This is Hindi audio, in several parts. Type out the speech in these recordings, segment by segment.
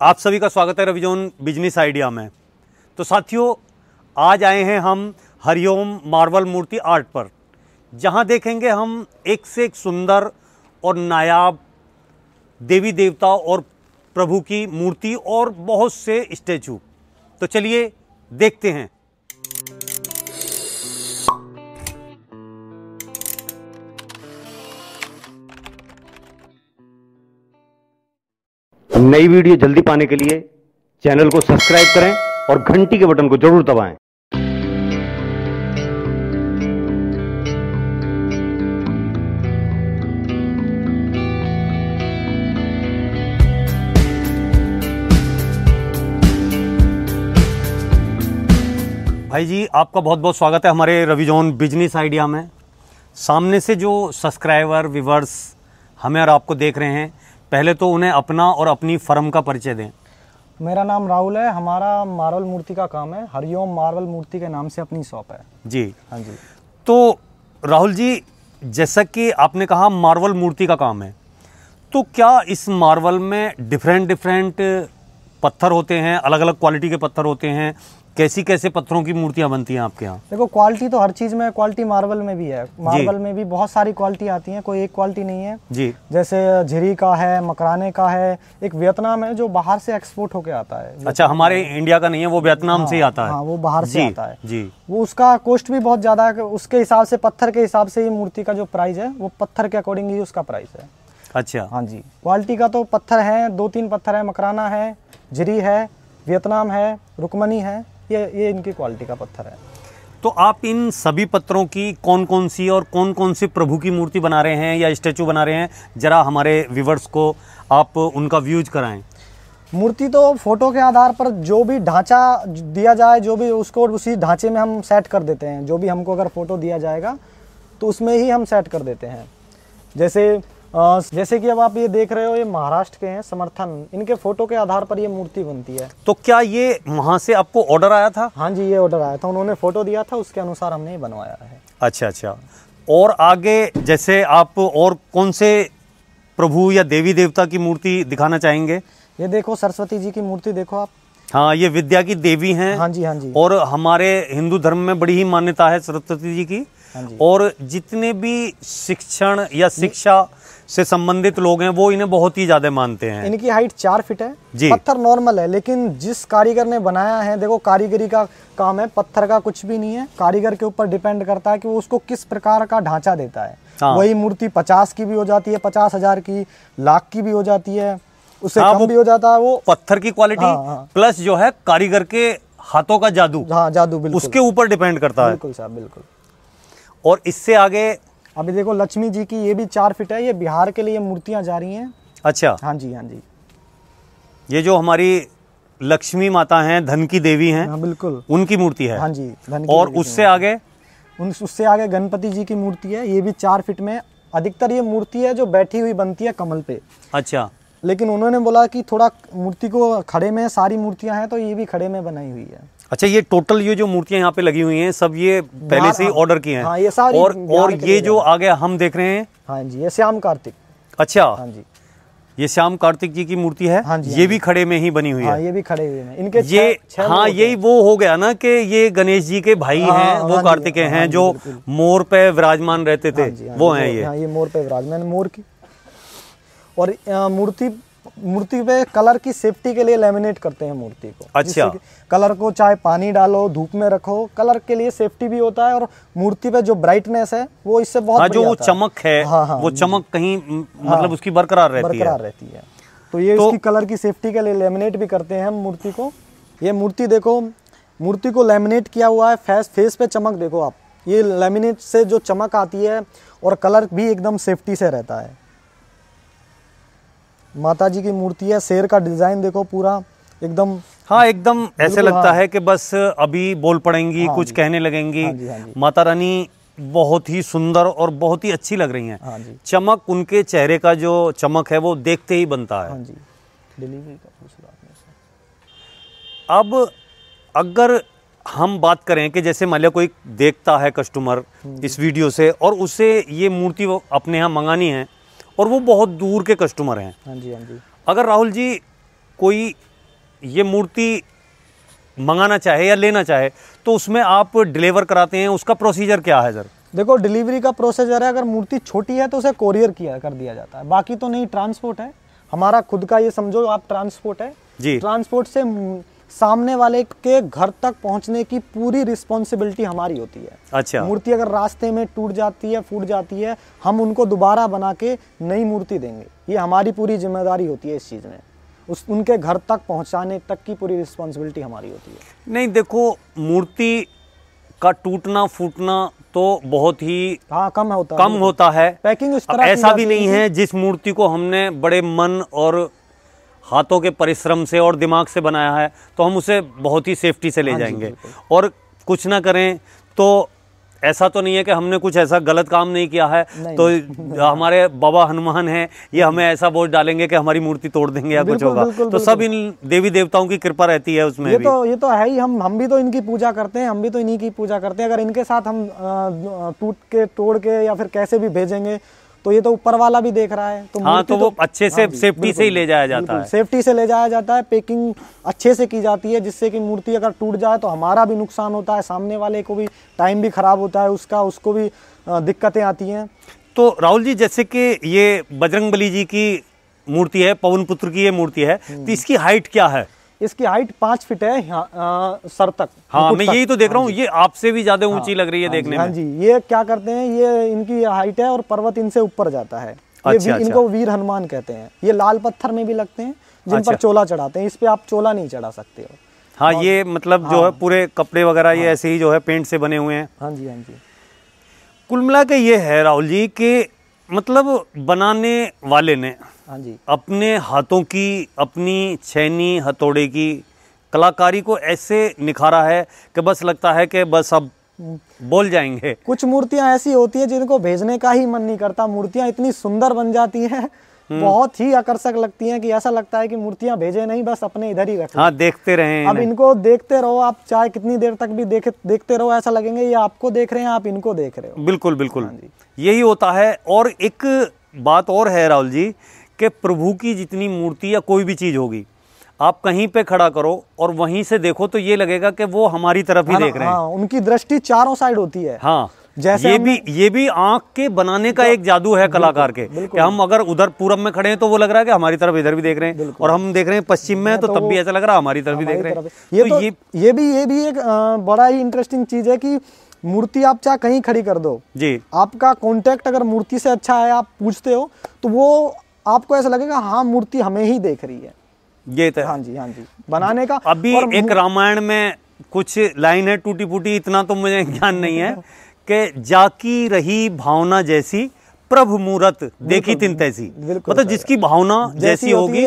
आप सभी का स्वागत है रविजोन बिज़नेस आइडिया में। तो साथियों, आज आए हैं हम हरिओम मार्बल मूर्ति आर्ट पर, जहाँ देखेंगे हम एक से एक सुंदर और नायाब देवी देवता और प्रभु की मूर्ति और बहुत से स्टैचू। तो चलिए देखते हैं। नई वीडियो जल्दी पाने के लिए चैनल को सब्सक्राइब करें और घंटी के बटन को ज़रूर दबाएँ। भाई जी, आपका बहुत बहुत स्वागत है हमारे रविजोन बिज़नेस आइडिया में। सामने से जो सब्सक्राइबर, व्यूवर्स हमें और आपको देख रहे हैं पहले तो उन्हें अपना और अपनी फर्म का परिचय दें। मेरा नाम राहुल है हमारा मार्बल मूर्ति का काम है। हरिओम मार्बल मूर्ति के नाम से अपनी शॉप है। जी। हाँ जी। तो राहुल जी जैसा कि आपने कहा मार्बल मूर्ति का काम है तो क्या इस मार्बल में डिफरेंट डिफरेंट पत्थर होते हैं अलग अलग क्वालिटी के पत्थर होते हैं? कैसी कैसे पत्थरों की मूर्तियाँ बनती हैं आपके यहाँ? देखो क्वालिटी तो हर चीज़ में क्वालिटी मार्बल में भी है। मार्बल में भी बहुत सारी क्वालिटी आती है कोई एक क्वालिटी नहीं है। जी। जैसे झिरी का है मकराने का है एक वियतनाम है जो बाहर से एक्सपोर्ट होके आता है। अच्छा हमारे इंडिया का नहीं है वो वियतनाम से ही आता है। हाँ वो बाहर से आता है। जी। वो उसका कॉस्ट भी बहुत ज़्यादा है उसके हिसाब से पत्थर के हिसाब से ही मूर्ति का जो प्राइस है वो पत्थर के अकॉर्डिंग ही उसका प्राइस है। अच्छा। हाँ जी क्वालिटी का तो पत्थर है दो तीन पत्थर है मकराना है झिरी है वियतनाम है रुकमनी है। ये ये इनकी क्वालिटी का पत्थर है। तो आप इन सभी पत्थरों की कौन कौन सी और कौन कौन सी प्रभु की मूर्ति बना रहे हैं या स्टैचू बना रहे हैं? जरा हमारे व्यूवर्स को आप उनका व्यूज़ कराएँ। मूर्ति तो फ़ोटो के आधार पर जो भी ढांचा दिया जाए जो भी उसको उसी ढांचे में हम सेट कर देते हैं। जो भी हमको अगर फ़ोटो दिया जाएगा तो उसमें ही हम सेट कर देते हैं। जैसे जैसे कि अब आप ये देख रहे हो ये महाराष्ट्र के हैं समर्थन। इनके फ़ोटो के आधार पर ये मूर्ति बनती है। तो क्या ये वहाँ से आपको ऑर्डर आया था? हाँ जी ये ऑर्डर आया था। उन्होंने फ़ोटो दिया था उसके अनुसार हमने ये बनवाया है। अच्छा अच्छा। और आगे जैसे आप और कौन से प्रभु या देवी देवता की मूर्ति दिखाना चाहेंगे? ये देखो सरस्वती जी की मूर्ति देखो आप। हाँ ये विद्या की देवी हैं। हाँ जी हाँ जी। और हमारे हिंदू धर्म में बड़ी ही मान्यता है सरस्वती जी की। हाँ जी। और जितने भी शिक्षण या शिक्षा से संबंधित लोग हैं वो इन्हें बहुत ही ज़्यादा मानते हैं। इनकी हाइट चार फीट है जी। पत्थर नॉर्मल है लेकिन जिस कारीगर ने बनाया है देखो कारीगरी का काम है पत्थर का कुछ भी नहीं है। कारीगर के ऊपर डिपेंड करता है कि वो उसको किस प्रकार का ढांचा देता है। हाँ। वही मूर्ति पचास की भी हो जाती है पचास हज़ार की लाख की भी हो जाती है उससे हाँ, कम भी हो जाता है वो पत्थर की क्वालिटी हाँ, हाँ। प्लस जो है कारीगर के हाथों का जादू। हाँ जादू बिल्कुल। उसके ऊपर डिपेंड करता है। बिल्कुल साहब बिल्कुल। और इससे आगे अभी देखो लक्ष्मी जी की ये भी चार फिट है ये बिहार के लिए मूर्तियाँ जा रही हैं। अच्छा। हाँ जी हाँ जी। ये जो हमारी लक्ष्मी माता हैं धन की देवी हैं हाँ बिल्कुल। उनकी मूर्ति है। हाँ जी धन की और उससे आगे? उन उससे आगे गणपति जी की मूर्ति है ये भी चार फीट में। अधिकतर ये मूर्ति है जो बैठी हुई बनती है कमल पे। अच्छा। लेकिन उन्होंने बोला कि थोड़ा मूर्ति को खड़े में सारी मूर्तियाँ हैं तो ये भी खड़े में बनाई हुई है। अच्छा ये टोटल ये जो मूर्तियाँ यहाँ पे लगी हुई हैं सब ये पहले से ही ऑर्डर की हैं। हाँ, ये सारी और और ये जो आगे हम देख रहे हैं हाँ जी ये श्याम कार्तिक। अच्छा। हाँ जी। ये श्याम कार्तिक जी की मूर्ति है। हाँ जी, ये हाँ भी खड़े में ही बनी हुई हाँ है। ये भी खड़े हुए हैं। इनके ये हाँ यही वो हो गया ना कि ये गणेश जी के भाई हाँ, हैं हाँ वो जी, कार्तिकेय हाँ हैं जी, मोर पे विराजमान रहते थे। हाँ जी, हाँ वो हैं ये हाँ ये। मोर पे विराजमान मोर की। और मूर्ति मूर्ति पे कलर की सेफ्टी के लिए लेमिनेट करते हैं मूर्ति को। अच्छा। कलर को चाहे पानी डालो धूप में रखो कलर के लिए सेफ्टी भी होता है और मूर्ति पे जो ब्राइटनेस है वो इससे बहुत हाँ जो वो चमक है हाँ, हाँ, वो चमक कहीं मतलब उसकी बरकरार रहती बरकरार है। बरकरार रहती है। तो ये तो- इसकी कलर की सेफ्टी के लिए लेमिनेट भी करते हैं हम मूर्ति को। ये मूर्ति देखो मूर्ति को लेमिनेट किया हुआ है फेस फेस पे चमक देखो आप। ये लेमिनेट से जो चमक आती है और कलर भी एकदम सेफ्टी से रहता है। माता जी की मूर्ति है शेर का डिज़ाइन देखो पूरा एकदम हाँ एकदम ऐसे लगता हाँ। है कि बस अभी बोल पड़ेंगी हाँ कुछ कहने लगेंगी। हाँ जी, हाँ जी। माता रानी बहुत ही सुंदर और बहुत ही अच्छी लग रही हैं। हाँ जी। चमक उनके चेहरे का जो चमक है वो देखते ही बनता है। हाँ जी। डिलीवरी का। अब अगर हम बात करें कि जैसे मान लिया कोई देखता है कस्टमर इस वीडियो से और उसे ये मूर्ति अपने यहाँ मंगानी है और वो बहुत दूर के कस्टमर हैं। हाँ जी हाँ जी। अगर राहुल जी कोई ये मूर्ति मंगाना चाहे या लेना चाहे तो उसमें आप डिलीवर कराते हैं उसका प्रोसीजर क्या है सर देखो डिलीवरी का प्रोसीजर है अगर मूर्ति छोटी है तो उसे कोरियर किया कर दिया जाता है। बाकी तो नहीं ट्रांसपोर्ट है। हमारा खुद का ये समझो आप ट्रांसपोर्ट है। जी। ट्रांसपोर्ट से सामने वाले के घर तक पहुँचने की पूरी रिस्पॉन्सिबिलिटी हमारी होती है। अच्छा। मूर्ति अगर रास्ते में टूट जाती है फूट जाती है हम उनको दोबारा बना के नई मूर्ति देंगे। ये हमारी पूरी ज़िम्मेदारी होती है इस चीज़ में। उस उनके घर तक पहुँचाने तक की पूरी रिस्पॉन्सिबिलिटी हमारी होती है। नहीं देखो मूर्ति का टूटना फूटना तो बहुत ही हाँ कम होता कम होता है। पैकिंग इस तरह ऐसा भी नहीं है जिस मूर्ति को हमने बड़े मन और हाथों के परिश्रम से और दिमाग से बनाया है तो हम उसे बहुत ही सेफ्टी से ले हाँ जाएँगे। और कुछ ना करें तो ऐसा तो नहीं है कि हमने कुछ ऐसा गलत काम नहीं किया है नहीं, तो हमारे बाबा हनुमान हैं ये हमें ऐसा बोझ डालेंगे कि हमारी मूर्ति तोड़ देंगे या कुछ होगा। तो सब इन देवी देवताओं की कृपा रहती है उसमें ये भी। तो ये तो है ही हम हम भी तो इनकी पूजा करते हैं हम भी तो इन्हीं की पूजा करते हैं। अगर इनके साथ हम टूट के तोड़ के या फिर कैसे भी भेजेंगे तो ये तो ऊपर वाला भी देख रहा है तो हाँ, तो वो अच्छे से जी, सेफ्टी से ही ले जाया जाता है। सेफ्टी से ले जाया जाता है पैकिंग अच्छे से की जाती है जिससे कि मूर्ति अगर टूट जाए तो हमारा भी नुकसान होता है सामने वाले को भी टाइम भी खराब होता है उसका उसको भी दिक्कतें आती हैं तो राहुल जी जैसे कि ये बजरंग बली जी की मूर्ति है पवन पुत्र की ये मूर्ति है हम्म। तो इसकी हाइट क्या है इसकी हाइट पाँच फीट है अ, सर तक हाँ मैं। यही तो देख रहा हूँ ये आपसे भी ज़्यादा ऊँची लग रही है हाँ देखने हाँ में। जी ये क्या करते हैं ये इनकी हाइट है और पर्वत इनसे ऊपर जाता है। ये अच्छा, वी- अच्छा। इनको वीर हनुमान कहते हैं। ये लाल पत्थर में भी लगते हैं जिन अच्छा। पर चोला चढ़ाते हैं इस पे आप चोला नहीं चढ़ा सकते हो। हाँ ये मतलब जो है। पूरे कपड़े वगैरह ये ऐसे ही जो है पेंट से बने हुए हैं। हाँ जी हाँ जी। कुल मिला के ये है राहुल जी कि मतलब बनाने वाले ने हाँ जी। अपने हाथों की अपनी छैनी हथौड़े की कलाकारी को ऐसे निखारा है कि बस लगता है कि बस अब बोल जाएँगे। कुछ मूर्तियाँ ऐसी होती हैं जिनको भेजने का ही मन नहीं करता। मूर्तियाँ इतनी सुंदर बन जाती हैं हम्म। बहुत ही आकर्षक लगती हैं कि ऐसा लगता है कि मूर्तियाँ भेजे नहीं बस अपने इधर ही रख। हाँ देखते रहे अब इनको देखते रहो आप चाहे कितनी देर तक भी देखे देखते रहो ऐसा लगेंगे ये आपको देख रहे हैं आप इनको देख रहे हो। बिल्कुल बिल्कुल। हाँ जी। यही होता है। और एक बात और है राहुल जी कि प्रभु की जितनी मूर्ति या कोई भी चीज़ होगी आप कहीं पे खड़ा करो और वहीं से देखो तो ये लगेगा कि वो हमारी तरफ़ ही हाँ देख रहे हैं। हाँ उनकी दृष्टि चारों साइड होती है। हाँ जैसे ये भी ये भी आँख के बनाने का एक जादू है कलाकार के कि हम अगर उधर पूरब में खड़े हैं तो वो लग रहा है कि हमारी तरफ़ इधर भी देख रहे हैं और हम देख रहे हैं पश्चिम में तो तब भी ऐसा लग रहा है हमारी तरफ़ भी देख रहे हैं। ये तो तो ये ये भी ये भी एक बड़ा ही इंटरेस्टिंग चीज़ है कि मूर्ति आप चाहे कहीं खड़ी कर दो। जी। आपका कॉन्टेक्ट अगर मूर्ति से अच्छा है आप पूछते हो तो वो आपको ऐसा लगेगा हाँ मूर्ति हमें ही देख रही है। ये तो हाँ। जी हाँ जी। बनाने का अभी और एक रामायण में कुछ लाइन है टूटी फूटी इतना तो मुझे ज्ञान नहीं है कि जाकी रही भावना जैसी प्रभु मूरत देखी तिन तैसी। मतलब। जिसकी भावना जैसी जैसी होगी।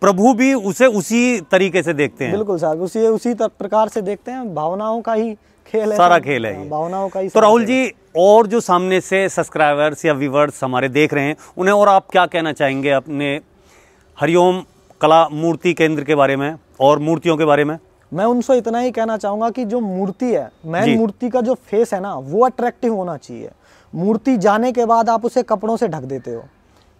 प्रभु भी उसे उसी तरीके से देखते हैं। बिल्कुल साहब उसी उसी प्रकार से देखते हैं। भावनाओं का ही खेल है सारा खेल है हाँ, भावनाओं का ही तो राहुल जी और जो सामने से सब्सक्राइबर्स या व्यूवर्स हमारे देख रहे हैं उन्हें और आप क्या कहना चाहेंगे अपने हरिओम कला मूर्ति केंद्र के बारे में और मूर्तियों के बारे में? मैं उनसे इतना ही कहना चाहूँगा कि जो मूर्ति है। मैन मूर्ति का जो फेस है ना वो अट्रैक्टिव होना चाहिए। मूर्ति जाने के बाद आप उसे कपड़ों से ढक देते हो।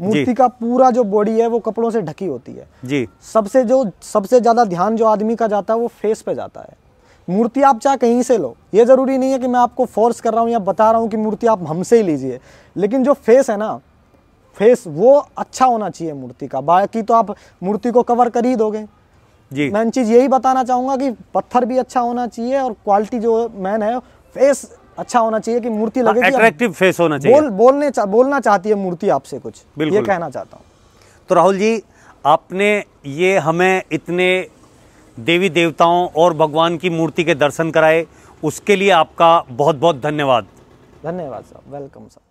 मूर्ति का पूरा जो बॉडी है वो कपड़ों से ढकी होती है। जी। सबसे जो सबसे ज़्यादा ध्यान जो आदमी का जाता है वो फेस पे जाता है। मूर्ति आप चाहे कहीं से लो ये ज़रूरी नहीं है कि मैं आपको फोर्स कर रहा हूँ या बता रहा हूँ कि मूर्ति आप हमसे ही लीजिए। लेकिन जो फेस है ना फेस वो अच्छा होना चाहिए मूर्ति का। बाकी तो आप मूर्ति को कवर कर ही दोगे। जी। मैं चीज़ यही बताना चाहूँगा कि पत्थर भी अच्छा होना चाहिए और क्वालिटी जो मैन है फेस अच्छा होना चाहिए कि मूर्ति लगे अट्रैक्टिव फेस होना चाहिए। बोल बोलने चा, बोलना चाहती है मूर्ति आपसे कुछ। बिल्कुल। ये कहना चाहता हूँ। तो राहुल जी आपने ये हमें इतने देवी देवताओं और भगवान की मूर्ति के दर्शन कराए उसके लिए आपका बहुत बहुत धन्यवाद। धन्यवाद साहब वेलकम साहब